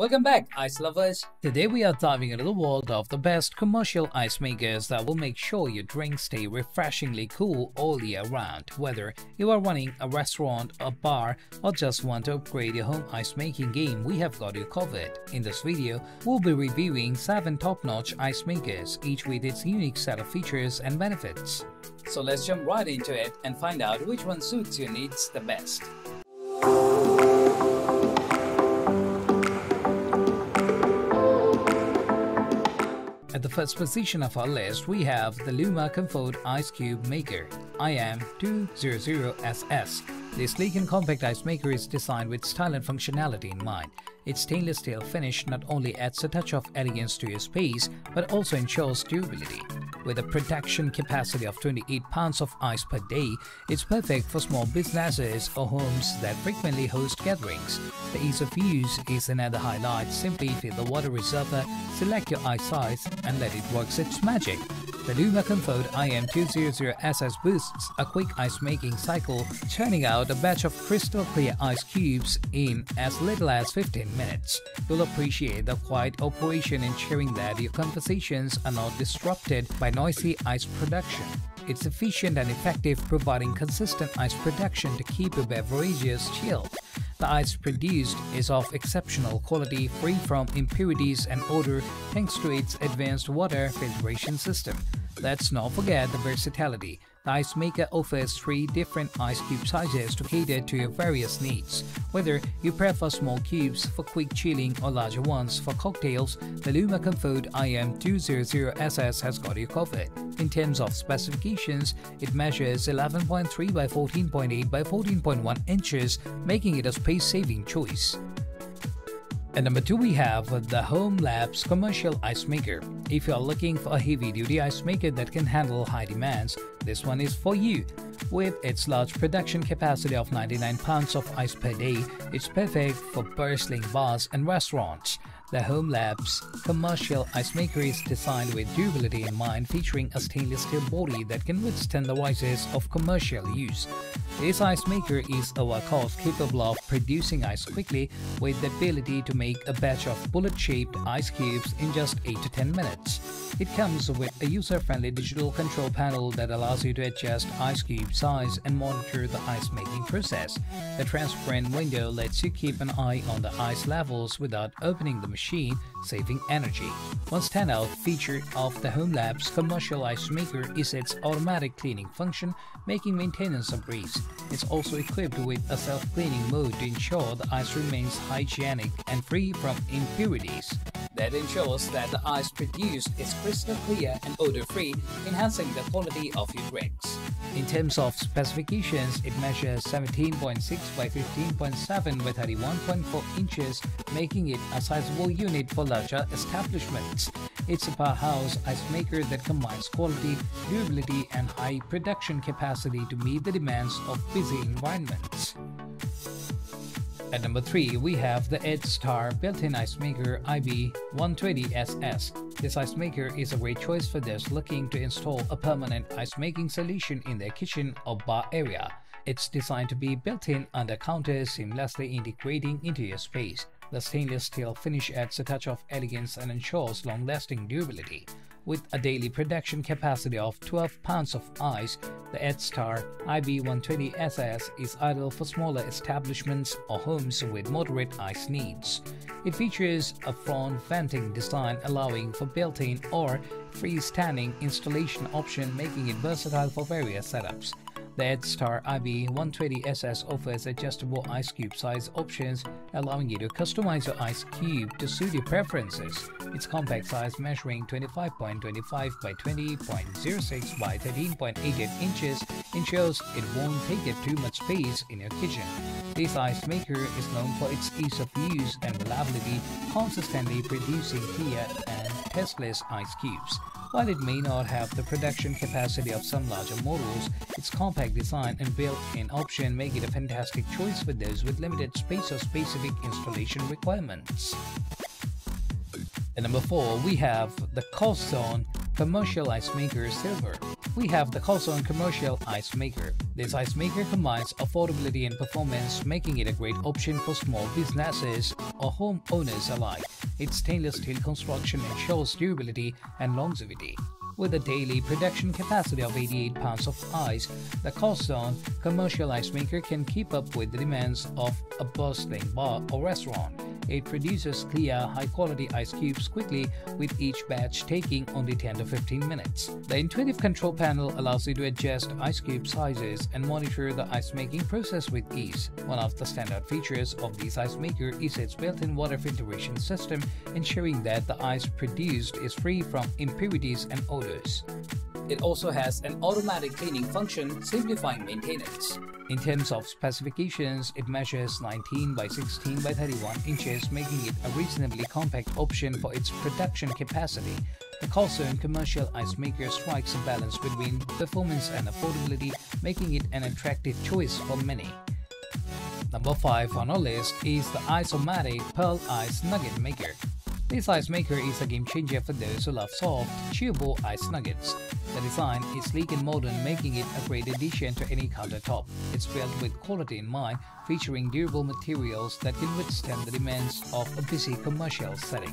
Welcome back, ice lovers! Today we are diving into the world of the best commercial ice makers that will make sure your drinks stay refreshingly cool all year round. Whether you are running a restaurant, a bar, or just want to upgrade your home ice making game, we have got you covered. In this video, we'll be reviewing 7 top-notch ice makers, each with its unique set of features and benefits. So let's jump right into it and find out which one suits your needs the best. First position of our list, we have the Luma Comfort Ice Cube Maker IM200SS. This sleek and compact ice maker is designed with style and functionality in mind. Its stainless steel finish not only adds a touch of elegance to your space, but also ensures durability. With a production capacity of 28 pounds of ice per day, it's perfect for small businesses or homes that frequently host gatherings. The ease of use is another highlight. Simply fill the water reservoir, select your ice size, and let it work its magic. The Luma Comfort IM200SS boosts a quick ice making cycle, churning out a batch of crystal clear ice cubes in as little as 15 minutes. You'll appreciate the quiet operation ensuring that your conversations are not disrupted by noisy ice production. It's efficient and effective providing consistent ice production to keep your beverages chilled. The ice produced is of exceptional quality, free from impurities and odor thanks to its advanced water filtration system. Let's not forget the versatility. The Ice Maker offers three different ice cube sizes to cater to your various needs. Whether you prefer small cubes for quick chilling or larger ones for cocktails, the Luma Comfort IM200SS has got you covered. In terms of specifications, it measures 11.3 by 14.8 by 14.1 inches, making it a space-saving choice. At number 2 we have the hOmeLabs Commercial Ice Maker. If you are looking for a heavy-duty ice maker that can handle high demands, this one is for you. With its large production capacity of 99 pounds of ice per day, it's perfect for bustling bars and restaurants. The hOmeLabs commercial ice maker is designed with durability in mind, featuring a stainless steel body that can withstand the rises of commercial use. This ice maker is a workhorse capable of producing ice quickly with the ability to make a batch of bullet-shaped ice cubes in just 8 to 10 minutes. It comes with a user-friendly digital control panel that allows you to adjust ice cube size and monitor the ice making process. The transparent window lets you keep an eye on the ice levels without opening the machine machine, saving energy. One standout feature of the hOmeLabs commercial ice maker is its automatic cleaning function, making maintenance a breeze. It's also equipped with a self-cleaning mode to ensure the ice remains hygienic and free from impurities. That ensures that the ice produced is crystal clear and odor-free, enhancing the quality of your drinks. In terms of specifications, it measures 17.6 by 15.7 by 31.4 inches, making it a sizable unit for larger establishments. It's a powerhouse ice maker that combines quality, durability, and high production capacity to meet the demands of busy environments. At number 3, we have the EdgeStar built-in ice maker IB120SS. This ice maker is a great choice for those looking to install a permanent ice making solution in their kitchen or bar area. It's designed to be built-in under counters, seamlessly integrating into your space. The stainless steel finish adds a touch of elegance and ensures long-lasting durability. With a daily production capacity of 12 pounds of ice, the EdgeStar IB120SS is ideal for smaller establishments or homes with moderate ice needs. It features a front venting design allowing for built-in or freestanding installation option making it versatile for various setups. The EdgeStar IB120SS offers adjustable ice cube size options, allowing you to customize your ice cube to suit your preferences. Its compact size measuring 25.25 by 20.06 by 13.88 inches ensures it won't take up too much space in your kitchen. This ice maker is known for its ease of use and reliability, consistently producing clear and testless ice cubes. While it may not have the production capacity of some larger models, its compact design and built-in option make it a fantastic choice for those with limited space or specific installation requirements. At number 4, we have the Costzon Commercial Ice Maker Silver. We have the Costzon Commercial Ice Maker. This ice maker combines affordability and performance, making it a great option for small businesses or homeowners alike. Its stainless steel construction ensures durability and longevity. With a daily production capacity of 88 pounds of ice, the Costzon commercial ice maker can keep up with the demands of a bustling bar or restaurant. It produces clear, high-quality ice cubes quickly with each batch taking only 10 to 15 minutes. The intuitive control panel allows you to adjust ice cube sizes and monitor the ice making process with ease. One of the standout features of this ice maker is its built-in water filtration system, ensuring that the ice produced is free from impurities and odors. It also has an automatic cleaning function, simplifying maintenance. In terms of specifications, it measures 19 by 16 by 31 inches, making it a reasonably compact option for its production capacity. The Costzon commercial ice maker strikes a balance between performance and affordability, making it an attractive choice for many. Number 5 on our list is the Ice-O-Matic Pearl Ice Nugget Maker. This ice maker is a game changer for those who love soft, chewable ice nuggets. The design is sleek and modern, making it a great addition to any countertop. It's built with quality in mind, featuring durable materials that can withstand the demands of a busy commercial setting.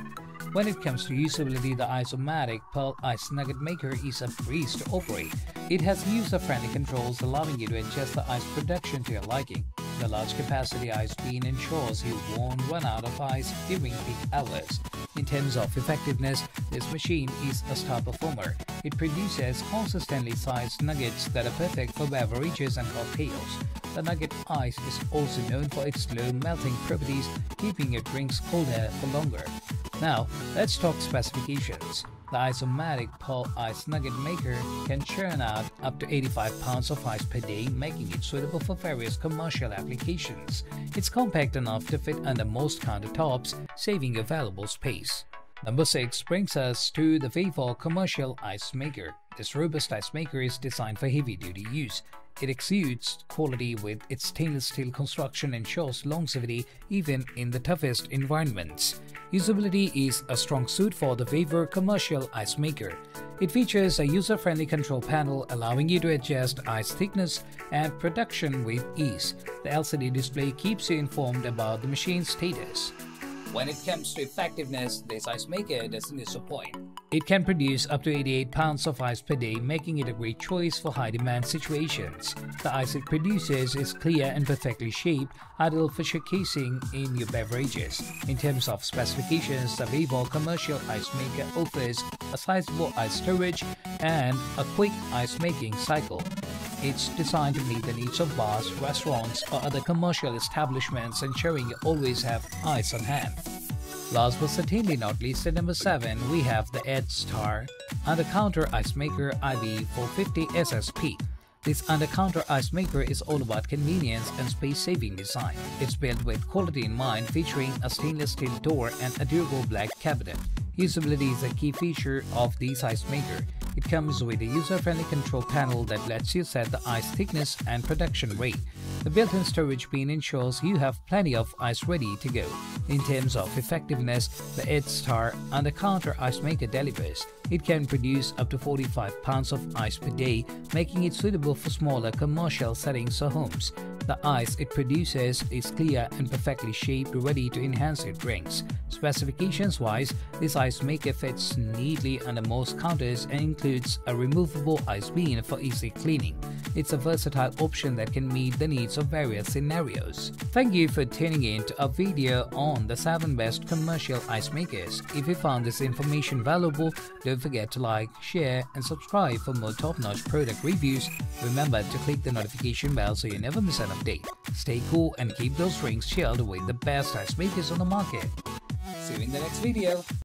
When it comes to usability, the Ice-O-Matic Pearl Ice Nugget Maker is a breeze to operate. It has user-friendly controls allowing you to adjust the ice production to your liking. The large capacity ice bean ensures you won't run out of ice during peak hours. In terms of effectiveness, this machine is a star performer. It produces consistently sized nuggets that are perfect for beverages and cocktails. The nugget ice is also known for its slow melting properties, keeping your drinks colder for longer. Now, let's talk specifications. The Ice-O-Matic Ice Nugget Maker can churn out up to 85 pounds of ice per day, making it suitable for various commercial applications. It's compact enough to fit under most countertops, saving available space. Number 6 brings us to the Vevor Commercial Ice Maker. This robust ice maker is designed for heavy-duty use. It exudes quality with its stainless steel construction and ensures longevity even in the toughest environments. Usability is a strong suit for the Vevor commercial ice maker. It features a user-friendly control panel allowing you to adjust ice thickness and production with ease. The LCD display keeps you informed about the machine's status. When it comes to effectiveness, this ice maker doesn't disappoint. It can produce up to 88 pounds of ice per day, making it a great choice for high-demand situations. The ice it produces is clear and perfectly shaped, ideal for showcasing in your beverages. In terms of specifications, the Vevor commercial ice maker offers a sizable ice storage and a quick ice making cycle. It's designed to meet the needs of bars, restaurants, or other commercial establishments, and ensuring you always have ice on hand. Last but certainly not least, at number 7, we have the EdgeStar Under-Counter Ice Maker IB450 SSP. This under-counter ice maker is all about convenience and space-saving design. It's built with quality in mind, featuring a stainless steel door and a durable black cabinet. Usability is a key feature of this ice maker. It comes with a user-friendly control panel that lets you set the ice thickness and production rate. The built-in storage bin ensures you have plenty of ice ready to go. In terms of effectiveness, the EdgeStar under-counter ice maker delivers. It can produce up to 45 pounds of ice per day, making it suitable for smaller commercial settings or homes. The ice it produces is clear and perfectly shaped, ready to enhance your drinks. Specifications wise, this ice maker fits neatly under most counters and includes a removable ice bean for easy cleaning. It's a versatile option that can meet the needs of various scenarios. Thank you for tuning in to our video on the 7 best commercial ice makers. If you found this information valuable, don't forget to like, share, and subscribe for more top-notch product reviews. Remember to click the notification bell so you never miss an update. Stay cool and keep those drinks chilled with the best ice makers on the market. See you in the next video.